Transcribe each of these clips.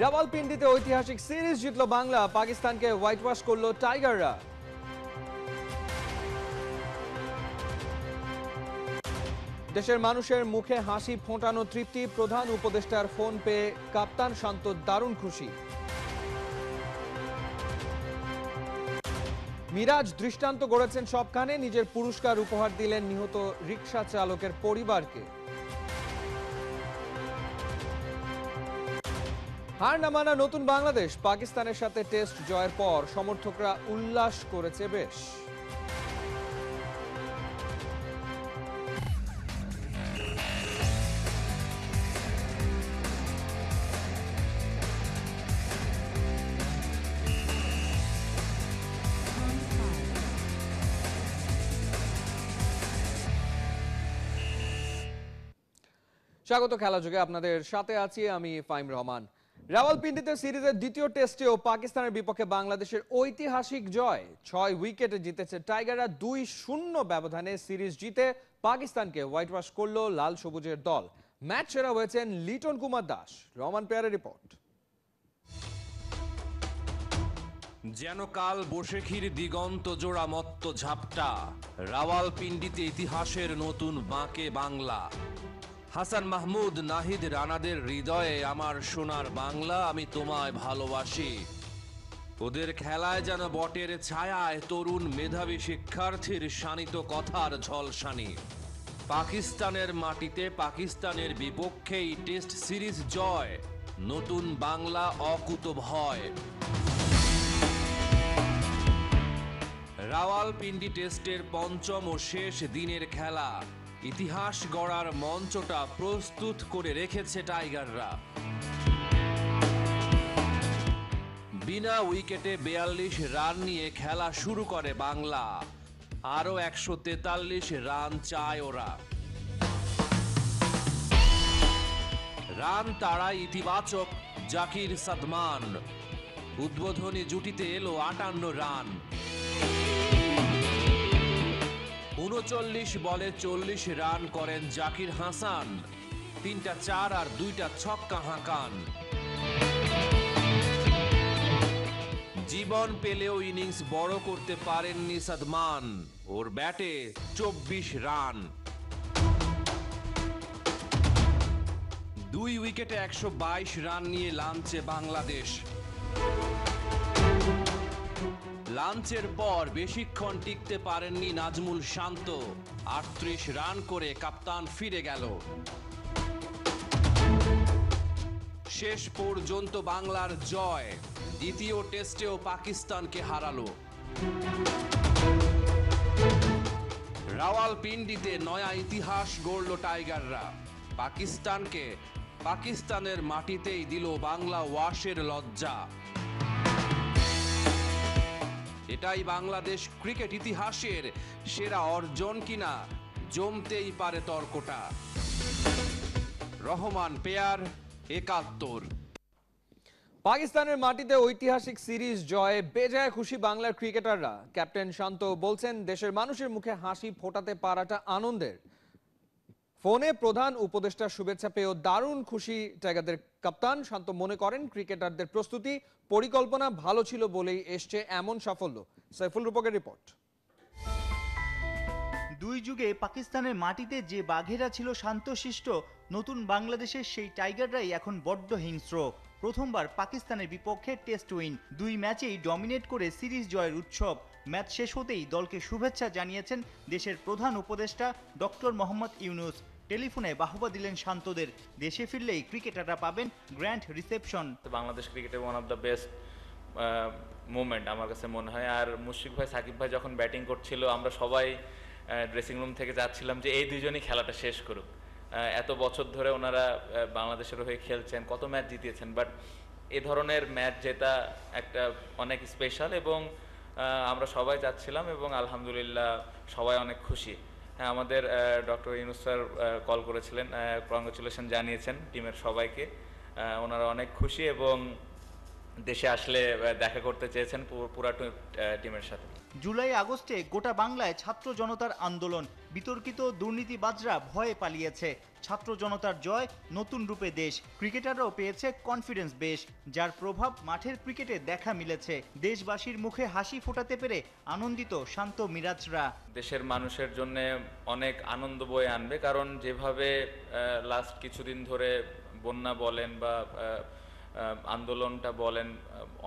রাওয়ালপিন্ডিতে ঐতিহাসিক সিরিজ জিতল বাংলা। পাকিস্তানকে হোয়াইট ওয়াশ করল টাইগাররা দেশের মানুষের মুখে হাসি ফোটানো তৃপ্তি, প্রধান উপদেষ্টার ফোন পেয়ে কাপ্তান শান্ত, দারুণ খুশি। মিরাজ দৃষ্টান্ত গড়েছেন সবখানে, নিজের পুরস্কার উপহার দিলেন নিহত রিকশা চালকের পরিবারকে। হার না মানা নতুন বাংলাদেশ। পাকিস্তানের সাথে টেস্ট জয়ের পর সমর্থকরা উল্লাস করেছে বেশ। স্বাগত খেলা যুগে আপনাদের সাথে আছি আমি ফাইম রহমান। রাওয়ালপিন্ডিতে সিরিজের দ্বিতীয় টেস্টেও পাকিস্তানের বিপক্ষে বাংলাদেশের ঐতিহাসিক জয়। ছয় উইকেটে জিতেছে টাইগাররা দুই শূন্য ব্যবধানে সিরিজ জিতে পাকিস্তানকে হোয়াইট ওয়াশ করল লাল সবুজের দল। ম্যাচ সেরা হয়েছেন লিটন কুমার দাস। রহমান পেয়ারের রিপোর্ট। যেন কাল বসেখির দিগন্ত জোড়া মত্ত ঝাপটা। রাওয়ালপিন্ডিতে ইতিহাসের নতুন বাঁকে বাংলা। হাসান মাহমুদ নাহিদ রানাদের হৃদয়ে আমার সোনার বাংলা, আমি তোমায় ভালোবাসি। ওদের খেলায় যেন বটের ছায়ায় তরুণ মেধাবী শিক্ষার্থীর শানিত কথার ঝলসানি। পাকিস্তানের মাটিতে পাকিস্তানের বিপক্ষেই টেস্ট সিরিজ জয়, নতুন বাংলা অকুত ভয়। রাওয়ালপিন্ডি টেস্টের পঞ্চম ও শেষ দিনের খেলা। ইতিহাস গড়ার মঞ্চটা প্রস্তুত করে রেখেছে টাইগাররা। বিনা উইকেটে বেয়াল্লিশ রান নিয়ে খেলা শুরু করে বাংলা। আরও একশো তেতাল্লিশ রান চায় ওরা। রান তাড়াই ইতিবাচক, জাকির সাদমান। উদ্বোধনী জুটিতে এলো আটান্ন রান। উনচল্লিশ বলে চল্লিশ রান করেন জাকির হাসান। তিনটা চার আর দুইটা ছক্কা হাঁকান। জীবন পেলেও ইনিংস বড় করতে পারেননি সাদমান। ওর ব্যাটে চব্বিশ রান। দুই উইকেটে একশো বাইশ রান নিয়ে লাঞ্চে বাংলাদেশ। লাঞ্চের পর বেশিক্ষণ টিকতে পারেননি নাজমুল শান্ত। আটত্রিশ রান করে কাপ্তান ফিরে গেল। শেষ পর্যন্ত বাংলার জয়, দ্বিতীয় টেস্টেও পাকিস্তানকে হারালো। রাওয়ালপিন্ডিতে নয়া ইতিহাস গড়ল টাইগাররা। পাকিস্তানকে পাকিস্তানের মাটিতেই দিল বাংলা ওয়াশের লজ্জা। এটাই বাংলাদেশ ক্রিকেট ইতিহাসের সেরা অর্জন কিনা জমতেই পারে তর্কটা। রহমান পেয়ার, একাত্তর। পাকিস্তানের মাটিতে ঐতিহাসিক সিরিজ জয়ে বেজায় খুশি বাংলার ক্রিকেটাররা। ক্যাপ্টেন শান্ত বলছেন, দেশের মানুষের মুখে হাসি ফোটাতে পারাটা আনন্দের। ফোনে প্রধান উপদেষ্টা শুভেচ্ছা পেয়েও দারুণ খুশি টাইগারদের কাপ্তান। শান্ত মনে করেন, ক্রিকেটারদের প্রস্তুতি পরিকল্পনা ভালো ছিল বলেই এসছে এমন সাফল্য। সাইফুল রূপকের রিপোর্ট। দুই যুগে পাকিস্তানের মাটিতে যে বাঘেরা ছিল শান্তশিষ্ট, নতুন বাংলাদেশের সেই টাইগাররাই এখন বড্ড হিংস্র। প্রথমবার পাকিস্তানের বিপক্ষে টেস্ট উইন। দুই ম্যাচেই ডমিনেট করে সিরিজ জয়ের উৎসব। ম্যাচ শেষ হতেই দলকে শুভেচ্ছা জানিয়েছেন দেশের প্রধান উপদেষ্টা ডক্টর মোহাম্মদ ইউনুস। টেলিফোনে বাহবা দিলেন শান্তদের। দেশে ফিরলেই ক্রিকেটাররা পাবেন গ্র্যান্ড রিসেপশন। বাংলাদেশ ক্রিকেটে one of the best movement আমার কাছে মনে হয়। আর মুশফিক ভাই, সাকিব ভাই যখন ব্যাটিং করছিল, আমরা সবাই ড্রেসিং রুম থেকে যাচ্ছিলাম যে এই দুজনই খেলাটা শেষ করুক। এত বছর ধরে ওনারা বাংলাদেশের হয়ে খেলছেন, কত ম্যাচ জিতিয়েছেন। বাট এ ধরনের ম্যাচ জেতা একটা অনেক স্পেশাল এবং আমরা সবাই যাচ্ছিলাম এবং আলহামদুলিল্লাহ সবাই অনেক খুশি। হ্যাঁ আমাদের ডক্টর ইউনুস স্যার কল করেছিলেন কংগ্রেচুলেশন জানিয়েছেন টিমের সবাইকে। ওনারা অনেক খুশি এবং দেশে আসলে দেখা করতে চেয়েছেন পুরা টিমের সাথে। জুলাই আগস্টে গোটা বাংলায় ছাত্র জনতার আন্দোলন। বিতর্কিত দুর্নীতিবাজরা ভয়ে পালিয়েছে। ছাত্র জনতার জয় নতুন রূপে দেশ। ক্রিকেটাররাও পেয়েছে কনফিডেন্স বেশ, যার প্রভাব মাঠের ক্রিকেটে দেখা মিলেছে। দেশবাসীর মুখে হাসি ফোটাতে পেরে আনন্দিত শান্ত মিরাজরা। দেশের মানুষের জন্য অনেক আনন্দ বয়ে আনবে, কারণ যেভাবে লাস্ট কিছুদিন ধরে বন্যা বলেন বা আন্দোলনটা বলেন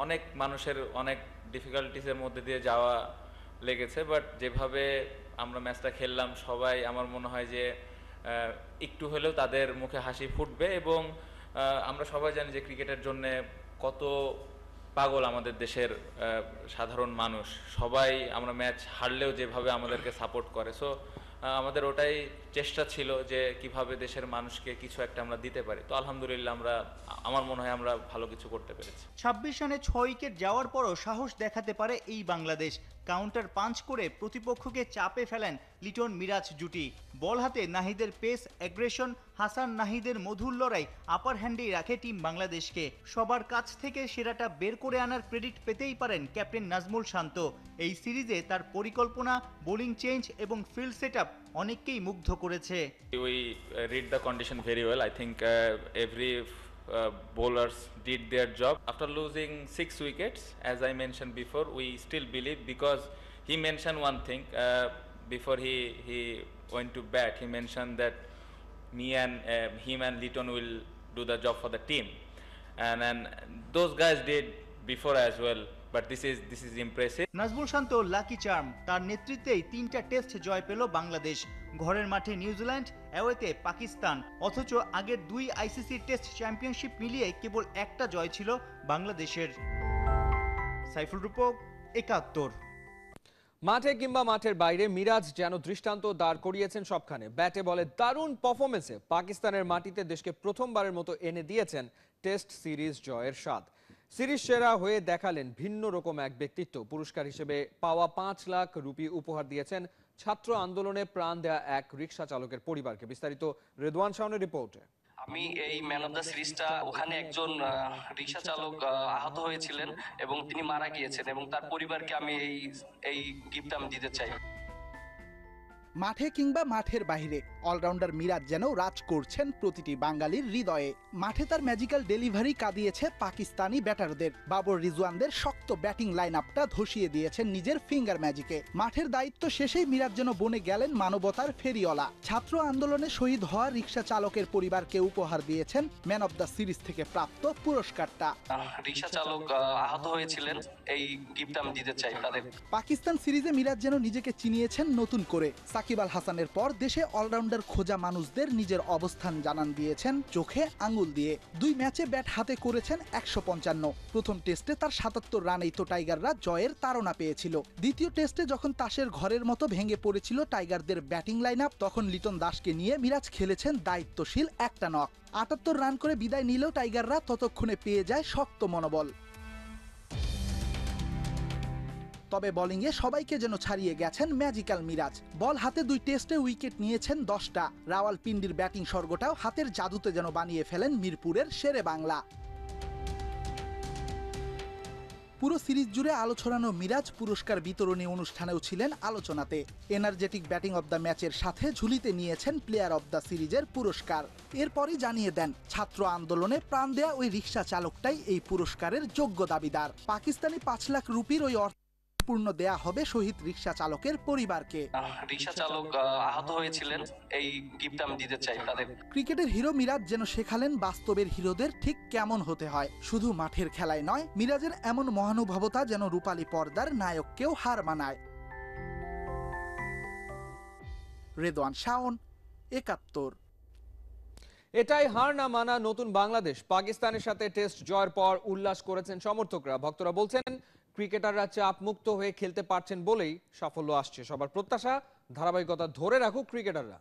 অনেক মানুষের অনেক ডিফিকাল্টিসের মধ্যে দিয়ে যাওয়া লেগেছে বাট যেভাবে আমরা ম্যাচটা খেললাম, সবাই আমার মনে হয় যে একটু হলেও তাদের মুখে হাসি ফুটবে এবং আমরা সবাই জানি যে ক্রিকেটের জন্যে কত পাগল আমাদের দেশের সাধারণ মানুষ। সবাই আমরা ম্যাচ হারলেও যেভাবে আমাদেরকে সাপোর্ট করে। সো আমাদের ওটাই চেষ্টা ছিল যে কীভাবে দেশের মানুষকে কিছু একটা আমরা দিতে পারি। তো আলহামদুলিল্লাহ আমরা, আমার মনে হয় আমরা ভালো কিছু করতে পেরেছি। ছাব্বিশ রানে ছয় উইকেট যাওয়ার পরও সাহস দেখাতে পারে এই বাংলাদেশ। কাউন্টার পাঞ্চ করে প্রতিপক্ষকে চাপে ফেলেন লিটন মিরাজ জুটি। বল হাতে নাহিদের পেস অ্যাগ্রেশন, হাসান নাহিদের মধুর লড়াই আপার হ্যান্ডেই রাখে টিম বাংলাদেশকে। সবার কাছ থেকে সেরাটা বের করে আনার ক্রেডিট পেতেই পারেন ক্যাপ্টেন নাজমুল শান্ত। এই সিরিজে তার পরিকল্পনা, বোলিং চেঞ্জ এবং ফিল্ড সেট অনেককেই মুগ্ধ করেছে we uh, read the condition very well. I think uh, uh, bowlers did their job. After losing six wickets, as I mentioned before, we still believe because he mentioned one thing uh, before he he went to bat. He mentioned that me and uh, him and Liton will do the job for the team, and and those guys did before as well. But this is this is impressive. Najmul Shanto lucky charm তার নেতৃত্বেই তিনটা test জয় পেল বাংলাদেশ। ঘরের মাঠে New Zealand অ্যাওয়েতে Pakistan অথচ আগের দুই ICC test championship মিলিয়ে কেবল একটা জয় ছিল বাংলাদেশের। সাইফুল রূপক একাত্তর। মাঠে কিংবা মাঠের বাইরে মিরাজ যেন দৃষ্টান্ত দাঁড় করিয়েছেন সবখানে। ব্যাটে বলে দারুণ পারফরমেন্সে পাকিস্তানের মাটিতে দেশকে প্রথমবারের মতো এনে দিয়েছেন টেস্ট সিরিজ জয়ের স্বাদ। সিরিজ সেরা হয়ে দেখালেন ভিন্ন রকম এক ব্যক্তিত্ব। পুরস্কার হিসেবে পাওয়া পাঁচ লাখ রুপি উপহার দিয়েছেন ছাত্র আন্দোলনে প্রাণ দেয়া এক রিক্সা চালকের পরিবারকে। বিস্তারিত রেদওয়ান শাহনের রিপোর্টে। আমি এই ম্যান অফ দ্য সিরিজটা ওখানে একজন রিক্সা চালক আহত হয়েছিলেন এবং তিনি মারা গিয়েছেন এবং তার পরিবারকে আমি এই এই গিফট আমি দিতে চাই। মাঠে কিংবা মাঠের বাইরে অলরাউন্ডার মিরাজ যেন রাজ করছেন প্রতিটি বাঙালির হৃদয়ে। মাঠে তার ম্যাজিক্যাল ডেলিভারি কাঁদিয়েছে পাকিস্তানি ব্যাটারদের। বাবর রিজওয়ানদের শক্ত ব্যাটিং লাইন আপটা ধসিয়ে দিয়েছেন নিজের ফিঙ্গার ম্যাজিকে মাঠের দায়িত্ব শেষেই মিরাজ যেন বনে গেলেন মানবতার ফেরিওয়ালা। ছাত্র আন্দোলনে শহীদ হওয়া রিক্সা চালকের পরিবারকে উপহার দিয়েছেন ম্যান অব দ্য সিরিজ থেকে প্রাপ্ত পুরস্কারটা। রিক্সা চালক আহত হয়েছিলেন। এই গিফট আমি দিতে চাই তাদের। পাকিস্তান সিরিজে মিরাজ যেন নিজেকে চিনিয়েছেন নতুন করে। সাকিব আল হাসানের পর দেশে অলরাউন্ডার খোঁজা মানুষদের নিজের অবস্থান জানান দিয়েছেন, চোখে আঙ্গুল দিয়ে। দুই ম্যাচে ব্যাট হাতে করেছেন একশো পঞ্চান্ন। প্রথম টেস্টে তার সাতাত্তর রানেই তো টাইগাররা জয়ের তাড়না পেয়েছিল। দ্বিতীয় টেস্টে যখন তাসের ঘরের মতো ভেঙে পড়েছিল টাইগারদের ব্যাটিং লাইন আপ তখন লিটন দাসকে নিয়ে মিরাজ খেলেছেন দায়িত্বশীল একটা নক। আটাত্তর রান করে বিদায় নিলেও টাইগাররা ততক্ষণে পেয়ে যায় শক্ত মনোবল। তবে বোলিংয়ে সবাইকে যেন ছাড়িয়ে গেছেন ম্যাজিক্যাল মিরাজ বল হাতে দুই টেস্টে উইকেট নিয়েছেন দশটা। রাওয়ালপিন্ডির ব্যাটিং স্বর্গটাও হাতের জাদুতে যেন বানিয়ে ফেলেন মিরপুরের শেরে বাংলা। পুরো সিরিজ জুড়ে আলো ছড়ানো মিরাজ পুরস্কার বিতরণী অনুষ্ঠানেও ছিলেন আলোচনাতে। এনার্জেটিক ব্যাটিং অব দ্য ম্যাচের সাথে ঝুলিতে নিয়েছেন প্লেয়ার অব দ্য সিরিজের পুরস্কার। এরপরই জানিয়ে দেন, ছাত্র আন্দোলনে প্রাণ দেয়া ওই রিক্সা চালকটাই এই পুরস্কারের যোগ্য দাবিদার। পাকিস্তানি পাঁচ লাখ রুপির ওই অর্থ পূর্ণ দেয়া হবে শহীদ রিক্সা চালকের পরিবারকে। রিক্সা চালক আহত হয়েছিলেন। এই গিফট আমি দিতে চাই তাদের। ক্রিকেটের হিরো মিরাজ যেন শেখালেন বাস্তবের হিরোদের ঠিক কেমন হতে হয়। শুধু মাঠের খেলায় নয় মিরাজের এমন মহানুভবতা যেন রূপালী পর্দার নায়ককেও হার মানায়। রেদওয়ান শাওন একাত্তর। এটাই হার না মানা নতুন বাংলাদেশ। পাকিস্তানের সাথে টেস্ট জয়ের পর উল্লাস করেছেন সমর্থকরা। ভক্তরা বলছেন ক্রিকেটাররা চাপ মুক্ত হয়ে খেলতে পারছেন বলেই সাফল্য আসছে। সবার প্রত্যাশা ধারাবাহিকতা ধরে রাখুক ক্রিকেটাররা।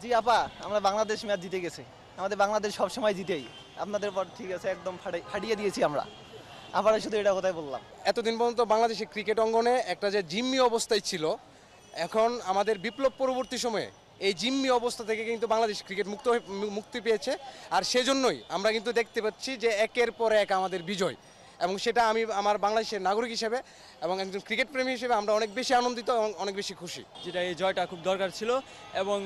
জি আপা আমরা বাংলাদেশ ম্যাচ জিতে গেছি। আমাদের বাংলাদেশ সব সময় জিতেই। আপনাদের পর ঠিক আছে একদম ফাটিয়ে দিয়েছি আমরা। আবার শুধু এটা কথাই বললাম। এতদিন পর্যন্ত বাংলাদেশের ক্রিকেট অঙ্গনে একটা যে জিম্মি অবস্থায় ছিল এখন আমাদের বিপ্লব পরবর্তী সময়ে এই জিম্মি অবস্থা থেকে কিন্তু বাংলাদেশ ক্রিকেট মুক্ত হয়ে- মুক্তি পেয়েছে। আর সেজন্যই আমরা কিন্তু দেখতে পাচ্ছি যে একের পর এক আমাদের বিজয়। এবং সেটা আমি আমার বাংলাদেশের নাগরিক হিসেবে এবং একজন ক্রিকেট প্রেমী হিসেবে আমরা অনেক বেশি আনন্দিত এবং অনেক বেশি খুশি। যেটা এই জয়টা খুব দরকার ছিল এবং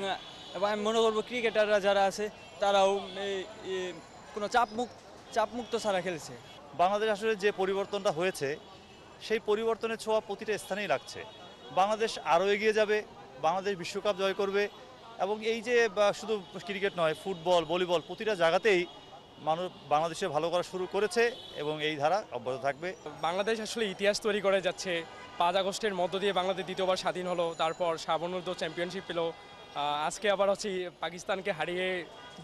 এবং আমি মনে করব ক্রিকেটাররা যারা আছে তারাও কোনো চাপমুক্ত চাপমুক্ত ছাড়া খেলছে। বাংলাদেশ আসলে যে পরিবর্তনটা হয়েছে সেই পরিবর্তনের ছোঁয়া প্রতিটা স্থানেই লাগছে। বাংলাদেশ আরও এগিয়ে যাবে বাংলাদেশ বিশ্বকাপ জয় করবে এবং এই যে বা শুধু ক্রিকেট নয় ফুটবল ভলিবল প্রতিটা জায়গাতেই মানুষ বাংলাদেশে ভালো করা শুরু করেছে এবং এই ধারা অব্যাহত থাকবে। বাংলাদেশ আসলে ইতিহাস তৈরি করে যাচ্ছে। পাঁচ আগস্টের মধ্য দিয়ে বাংলাদেশ দ্বিতীয়বার স্বাধীন হলো তারপর সাবর্ণত চ্যাম্পিয়নশিপ পেল। আজকে আবার হচ্ছে পাকিস্তানকে হারিয়ে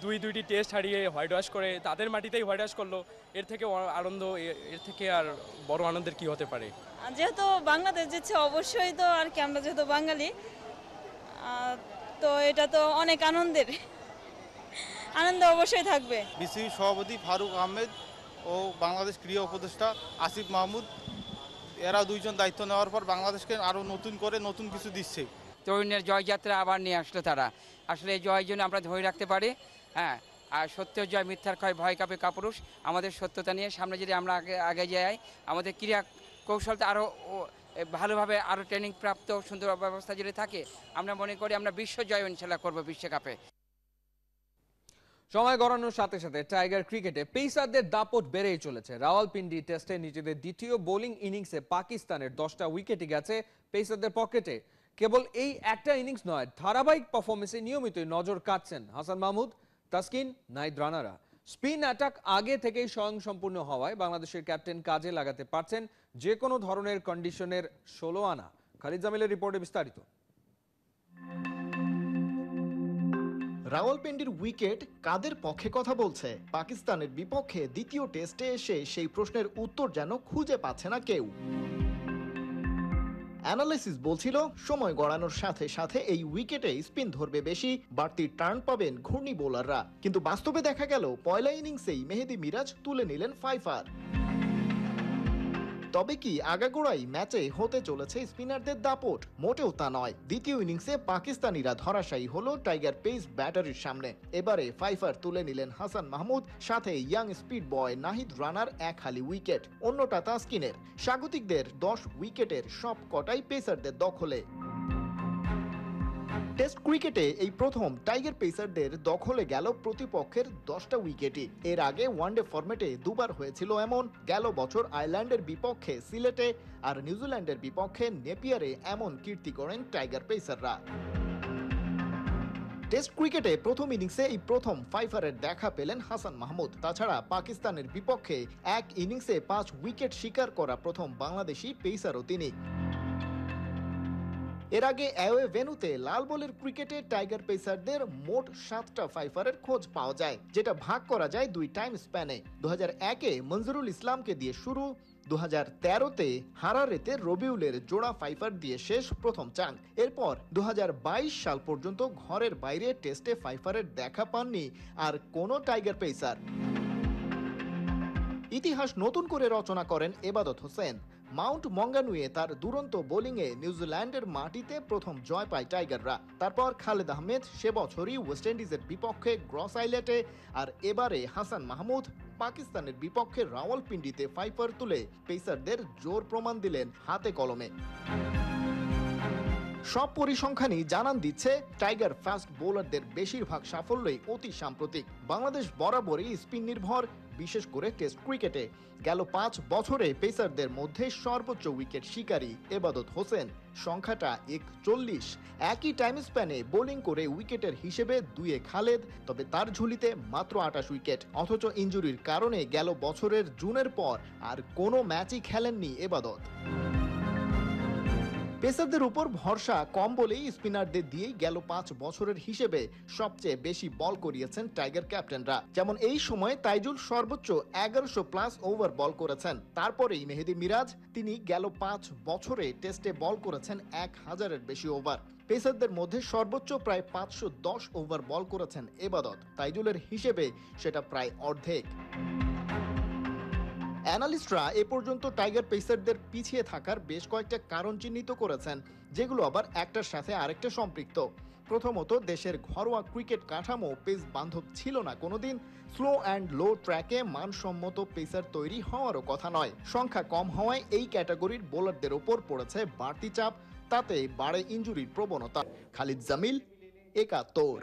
দুই দুইটি টেস্ট হারিয়ে হোয়াইট ওয়াশ করে তাদের মাটিতেই হোয়াইট ওয়াশ করল। এর থেকে আনন্দ এর থেকে আর বড় আনন্দের কি হতে পারে? যেহেতু বাংলাদেশ জিতছে অবশ্যই তো আর কি আমরা যেহেতু বাঙালি তো এটা তো অনেক আনন্দের। আনন্দ অবশ্যই থাকবে। বিসিবি সভাপতি ফারুক আহমেদ ও বাংলাদেশ ক্রীড়া উপদেষ্টা আসিফ মাহমুদ এরা দুইজন দায়িত্ব নেওয়ার পর বাংলাদেশকে আরও নতুন করে নতুন কিছু দিচ্ছে। তরুণের জয়যাত্রা আবার নিয়ে আসলো তারা। আসলে এই জয়ের জন্য আমরা ধরে রাখতে পারি হ্যাঁ আর সত্য জয় মিথ্যার ক্ষয় ভয় কাপে কাপুরুষ আমাদের সত্যতা নিয়ে সামনে যদি আমরা আগে আগে যাই আমাদের ক্রীড়া কৌশলটা আরও ভালোভাবে আরও ট্রেনিং প্রাপ্ত সুন্দর ব্যবস্থা যদি থাকে আমরা মনে করি আমরা বিশ্ব জয় ইনশাল্লাহ করব বিশ্বকাপে। সময় গড়ানোর সাথে সাথে টাইগার ক্রিকেটে পেসারদের দাপট বেড়েই চলেছে। রাওয়ালপিন্ডি টেস্টে নিজেদের দ্বিতীয় বোলিং ইনিংসে পাকিস্তানের দশটা উইকেটই গেছে পেসারদের পকেটে। কেবল এই একটা ইনিংস নয়, ধারাবাহিক পারফরমেন্সে নিয়মিতই নজর কাটছেন হাসান মাহমুদ, তাসকিন, নাইদ রানারা। স্পিন অ্যাটাক আগে থেকেই স্বয়ংসম্পূর্ণ হওয়ায় বাংলাদেশের ক্যাপ্টেন কাজে লাগাতে পারছেন যে কোনো ধরনের কন্ডিশনের ষোলো আনা। খালিদ জামিলের রিপোর্টে বিস্তারিত। রাওয়ালপিন্ডির উইকেট কাদের পক্ষে কথা বলছে? পাকিস্তানের বিপক্ষে দ্বিতীয় টেস্টে এসে সেই প্রশ্নের উত্তর যেন খুঁজে পাচ্ছে না কেউ। অ্যানালাইসিস বলছিল, সময় গড়ানোর সাথে সাথে এই উইকেটে স্পিন ধরবে বেশি, বাড়তি টার্ন পাবেন ঘূর্ণি বোলাররা। কিন্তু বাস্তবে দেখা গেল, পয়লা ইনিংসেই মেহেদি মিরাজ তুলে নিলেন ফাইফার। তবে কি আগাগোড়াই ম্যাচে হতে চলেছে স্পিনারদের দাপট, মোটেও তা নয়। দ্বিতীয় ইনিংসে পাকিস্তানিরা ধরাশায়ী হলো টাইগার পেস ব্যাটারির সামনে। এবারে ফাইফার তুলে নিলেন হাসান মাহমুদ, সাথে ইয়াং স্পিড বয় নাহিদ রানার এক হালি উইকেট। অন্যটা তাস্কিনের। স্বাগতিকদের দশ উইকেটের সব কটাই পেসারদের দখলে। টেস্ট ক্রিকেটে এই প্রথম টাইগার পেসারদের দখলে গেল প্রতিপক্ষের দশটা উইকেটই এর আগে ওয়ানডে ফরম্যাটে দুবার হয়েছিল এমন। গেল বছর আয়ারল্যান্ডের বিপক্ষে সিলেটে আর নিউজিল্যান্ডের বিপক্ষে নেপিয়ারে এমন কীর্তি করেন টাইগার পেসাররা টেস্ট ক্রিকেটে প্রথম ইনিংসে এই প্রথম ফাইফারের দেখা পেলেন হাসান মাহমুদ তাছাড়া পাকিস্তানের বিপক্ষে এক ইনিংসে পাঁচ উইকেট শিকার করা প্রথম বাংলাদেশি পেসারও তিনি। এর আগে অ্যাওয়ে ভেনুতে লাল বলের ক্রিকেটে টাইগার পেসারদের মোট সাতটা ফাইফারের খোঁজ পাওয়া যায়, যেটা ভাগ করা যায় দুই টাইম স্প্যানে। দু একে মঞ্জুরুল ইসলামকে দিয়ে শুরু দু হাজার তেরোতে হারারেতে রবিউলের জোড়া ফাইফার দিয়ে শেষ প্রথম চাং। এরপর দু বাইশ সাল পর্যন্ত ঘরের বাইরে টেস্টে ফাইফারের দেখা পাননি আর কোনো টাইগার পেসার। ইতিহাস নতুন করে রচনা করেন এবাদত হোসেন। মাউন্ট মঙ্গানুয়ে তার দুরন্ত বোলিংয়ে নিউজিল্যান্ডের মাটিতে প্রথম জয় পায় টাইগাররা। তারপর খালেদ আহমেদ সে বছরই ওয়েস্ট ইন্ডিজের বিপক্ষে গ্রস আইল্যাটে আর এবারে হাসান মাহমুদ পাকিস্তানের বিপক্ষে রাওয়ালপিন্ডিতে ফাইফার তুলে পেসারদের জোর প্রমাণ দিলেন হাতে কলমে। সব পরিসংখ্যানই জানান দিচ্ছে, টাইগার ফাস্ট বোলারদের বেশিরভাগ সাফল্যই অতি সাম্প্রতিক। বাংলাদেশ বরাবরই স্পিন নির্ভর, বিশেষ করে টেস্ট ক্রিকেটে। গেল পাঁচ বছরে পেসারদের মধ্যে সর্বোচ্চ উইকেট শিকারী এবাদত হোসেন। সংখ্যাটা একচল্লিশ। একই টাইম স্প্যানে বোলিং করে উইকেটের হিসেবে দুয়ে খালেদ, তবে তার ঝুলিতে মাত্র আটাশ উইকেট। অথচ ইঞ্জুরির কারণে গেল বছরের জুনের পর আর কোনো ম্যাচই খেলেননি এবাদত। পেসারদের উপর ভরসা কম বলেই স্পিনারদের দিয়েই গেল পাঁচ বছরের হিসেবে সবচেয়ে বেশি বল করিয়েছেন টাইগার ক্যাপ্টেনরা। যেমন এই সময় তাইজুল সর্বোচ্চ এগারোশো প্লাস ওভার বল করেছেন। তারপরেই মেহেদি মিরাজ, তিনি গেল পাঁচ বছরে টেস্টে বল করেছেন এক হাজারের বেশি ওভার। পেসারদের মধ্যে সর্বোচ্চ প্রায় পাঁচশো দশ ওভার বল করেছেন এবাদত। তাইজুলের হিসেবে সেটা প্রায় অর্ধেক। অ্যানালিস্টরা এ পর্যন্ত টাইগার পেসারদের পিছিয়ে থাকার বেশ কয়েকটা কারণ চিহ্নিত করেছেন, যেগুলো আবার একটার সাথে আরেকটা সম্পৃক্ত। প্রথমত, দেশের ঘরোয়া ক্রিকেট কাঠামো পেস বান্ধব ছিল না কোনোদিন। স্লো অ্যান্ড লো ট্র্যাকে মানসম্মত পেসার তৈরি হওয়ারও কথা নয়। সংখ্যা কম হওয়ায় এই ক্যাটাগরির বোলারদের ওপর পড়েছে বাড়তি চাপ, তাতে বাড়ে ইঞ্জুরির প্রবণতা। খালিদ জামিল, একাত্তর।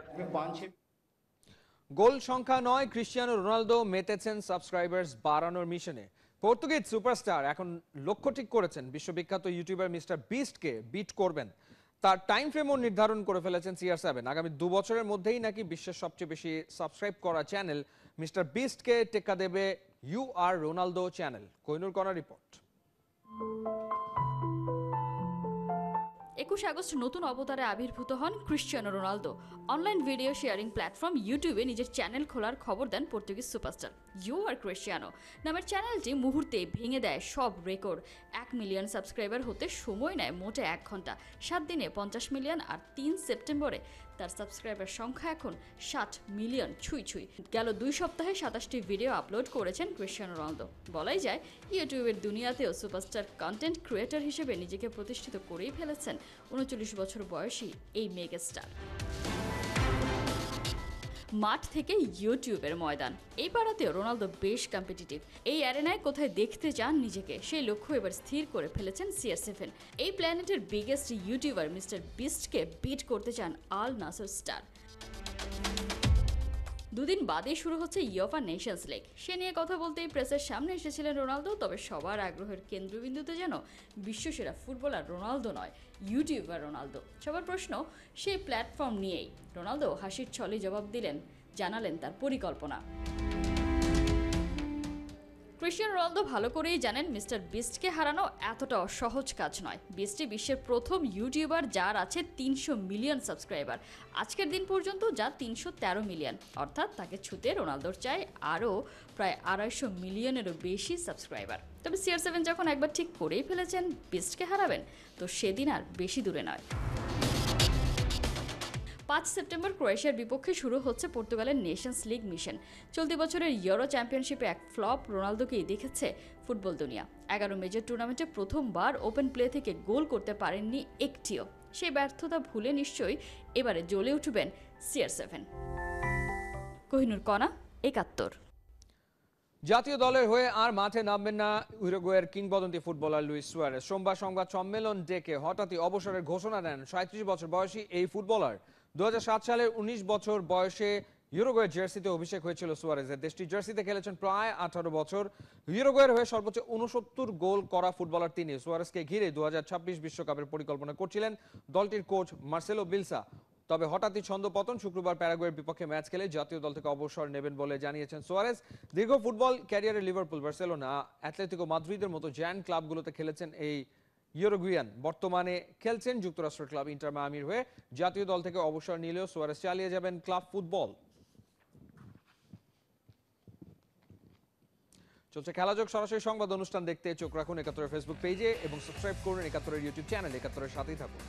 গোল সংখ্যা নয়, ক্রিশ্চিয়ানো রোনালদো মেতেছেন সাবস্ক্রাইবার্স বাড়ানোর মিশনে। পর্তুগিজ সুপারস্টার এখন লক্ষ্য ঠিক করেছেন, বিশ্ববিখ্যাত ইউটিউবার মিস্টার বিস্টকে বিট করবেন। তার টাইম ফ্রেমও নির্ধারণ করে ফেলেছেন সিআর সেভেন আগামী দু বছরের মধ্যেই নাকি বিশ্বের সবচেয়ে বেশি সাবস্ক্রাইব করা চ্যানেল মিস্টার বিস্টকে টেক্কা দেবে U R Ronaldo channel Koinur Kona report একুশ আগস্ট নতুন অবতারে আবির্ভূত হন Cristiano Ronaldo. Online video sharing platform ইউটিউবে নিজের চ্যানেল খোলার খবর দেন Portuguese superstar. U R Cristiano নামের চ্যানেলটি মুহূর্তে ভেঙে দেয় সব রেকর্ড। এক মিলিয়ন সাবস্ক্রাইবার হতে সময় নেয় মোটে এক ঘণ্টা। সাত দিনে পঞ্চাশ মিলিয়ন আর তিন সেপ্টেম্বরে তার সাবস্ক্রাইবার সংখ্যা এখন ষাট মিলিয়ন ছুঁই ছুঁই। গেল দুই সপ্তাহে সাতাশটি ভিডিও আপলোড করেছেন ক্রিশ্চিয়ানো রোনালদো বলাই যায় ইউটিউবের দুনিয়াতেও সুপারস্টার কন্টেন্ট ক্রিয়েটর হিসেবে নিজেকে প্রতিষ্ঠিত করেই ফেলেছেন। উনচল্লিশ বছর বয়সী এই মেগা স্টার মাঠ থেকে ইউটিউবের ময়দান। এই পাড়াতেও রোনালদো বেশ কম্পিটিটিভ এই অ্যারেনায় কোথায় দেখতে চান নিজেকে, সেই লক্ষ্য এবার স্থির করে ফেলেছেন সিআর সেভেন এই প্ল্যানেটের বিগেস্ট ইউটিউবার মিস্টার বিস্টকে বিট করতে চান আল নাসর স্টার দুদিন বাদেই শুরু হচ্ছে ইয়ফা নেশনস লিগ সে নিয়ে কথা বলতেই প্রেসের সামনে এসেছিলেন রোনালদো, তবে সবার আগ্রহের কেন্দ্রবিন্দুতে যেন বিশ্বসেরা ফুটবলার রোনালদো নয়। YouTuber Ronaldo? সবার প্রশ্ন, সেই প্ল্যাটফর্ম নিয়েই। রোনালদো হাসির ছলে জবাব দিলেন, জানালেন তার পরিকল্পনা। ক্রিশ্চিয়ান রোনালদো ভালো করেই জানেন মিস্টার বিস্টকে হারানো এতটা সহজ কাজ নয়। বিস্টই বিশ্বের প্রথম ইউটিউবার যার আছে তিনশো মিলিয়ন সাবস্ক্রাইবার। আজকের দিন পর্যন্ত যা তিনশো তেরো মিলিয়ন। অর্থাৎ তাকে ছুতে রোনালদোর চাই আরও প্রায় আড়াইশো মিলিয়নেরও বেশি সাবস্ক্রাইবার। তবে সিআর সেভেন যখন একবার ঠিক করেই ফেলেছেন, বিস্টকে হারাবেন, তো সেদিন আর বেশি দূরে নয়। পাঁচ সেপ্টেম্বর ক্রোয়েশিয়ার বিপক্ষে শুরু হচ্ছে পর্তুগালের নেশনস লিগ মিশন। চলতি বছরের ইউরো চ্যাম্পিয়নশিপে এক ফ্লপ রোনালদোকেই দেখেছে ফুটবল দুনিয়া। এগারো মেজর টুর্নামেন্টে প্রথমবার ওপেন প্লে থেকে গোল করতে পারেননি একটিও। সেই ব্যর্থতা ভুলে নিশ্চয়ই এবারে জ্বলে উঠবেন সিআর সেভেন কোহিনুর কণা, একাত্তর। জাতীয় দলের হয়ে আর মাঠে নামবেন না উরুগুয়ের কিংবদন্তি ফুটবলার লুইস সুয়ারেস সোমবার সংবাদ সম্মেলন ডেকে হঠাৎই অবসরের ঘোষণা দেন সাঁত্রিশ বছর বয়সী এই ফুটবলার। দু সালের ১৯ বছর বয়সে ইউরোগুয়ের জার্সিতে অভিষেক হয়েছিল সুয়ারেজের। দেশটির জার্সিতে খেলেছেন প্রায় আঠারো বছর। ইউরোগুয়ের হয়ে সর্বোচ্চ উনসত্তর গোল করা ফুটবলার তিনি। সুয়ারেজকে ঘিরে বিশ্বকাপের পরিকল্পনা করছিলেন দলটির কোচ মার্সেলো বিলসা। তবে হঠাৎই শুক্রবার প্যারাগুয়ের বিপক্ষে ম্যাচ খেলে জাতীয় দল থেকে অবসর নেবেন বলে জানিয়েছেন সোয়ারেজ। দীর্ঘ ফুটবল ক্যারিয়ারে লিভারপুল, বার্সেলোনা অ্যাথলেটিকো মাদ্রিদের মতো জ্যান ক্লাবগুলোতে খেলেছেন এই ইউরোগুইয়ান বর্তমানে খেলছেন যুক্তরাষ্ট্র ক্লাব ইন্টার মায়ামির হয়ে। জাতীয় দল থেকে অবসর নিলেও সোয়ারেস চালিয়ে যাবেন ক্লাব ফুটবল। চলছে খেলাযোগ সরাসরি সংবাদ অনুষ্ঠান দেখতে চোখ রাখুন একাত্তরের ফেসবুক পেজে এবং সাবস্ক্রাইব করুন একাত্তরের ইউটিউব চ্যানেল। একাত্তরের সাথেই থাকুন।